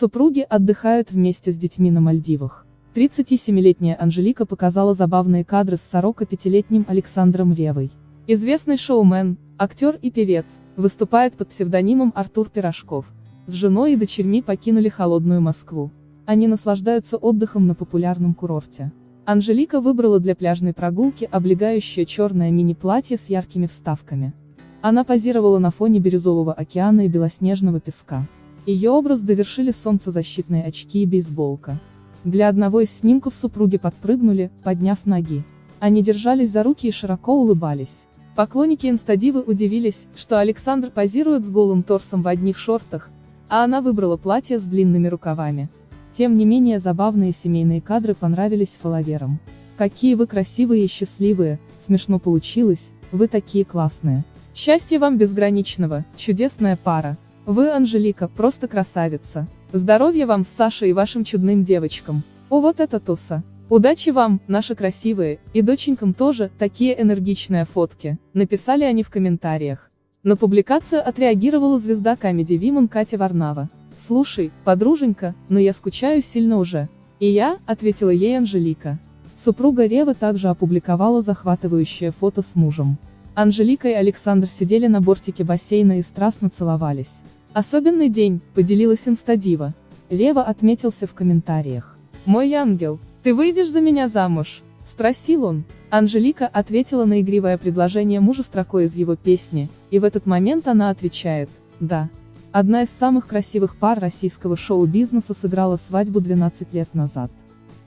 Супруги отдыхают вместе с детьми на Мальдивах. 37-летняя Анжелика показала забавные кадры с 45-летним Александром Ревой. Известный шоумен, актер и певец, выступает под псевдонимом Артур Пирожков. С женой и дочерьми покинули холодную Москву. Они наслаждаются отдыхом на популярном курорте. Анжелика выбрала для пляжной прогулки облегающее черное мини-платье с яркими вставками. Она позировала на фоне бирюзового океана и белоснежного песка. Ее образ довершили солнцезащитные очки и бейсболка. Для одного из снимков супруги подпрыгнули, подняв ноги. Они держались за руки и широко улыбались. Поклонники инстадивы удивились, что Александр позирует с голым торсом в одних шортах, а она выбрала платье с длинными рукавами. Тем не менее забавные семейные кадры понравились фоловерам. Какие вы красивые и счастливые, смешно получилось, вы такие классные. Счастья вам безграничного, чудесная пара. Вы, Анжелика, просто красавица. Здоровья вам с Сашей и вашим чудным девочкам. О, вот это туса. Удачи вам, наши красивые, и доченькам тоже, такие энергичные фотки, написали они в комментариях. На публикацию отреагировала звезда Comedy Women Катя Варнава. «Слушай, подруженька, но я скучаю сильно уже». «И я», — ответила ей Анжелика. Супруга Ревы также опубликовала захватывающее фото с мужем. Анжелика и Александр сидели на бортике бассейна и страстно целовались. Особенный день, поделилась Инстадива. Лева отметился в комментариях. «Мой ангел, ты выйдешь за меня замуж?» – спросил он. Анжелика ответила на игривое предложение мужа строкой из его песни, и в этот момент она отвечает «да». Одна из самых красивых пар российского шоу-бизнеса сыграла свадьбу 12 лет назад.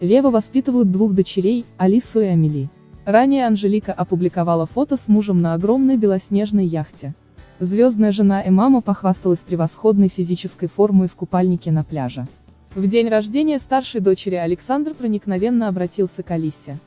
Лева воспитывают двух дочерей, Алису и Амели. Ранее Анжелика опубликовала фото с мужем на огромной белоснежной яхте. Звездная жена и мама похвасталась превосходной физической формой в купальнике на пляже. В день рождения старшей дочери Александр проникновенно обратился к Алисе.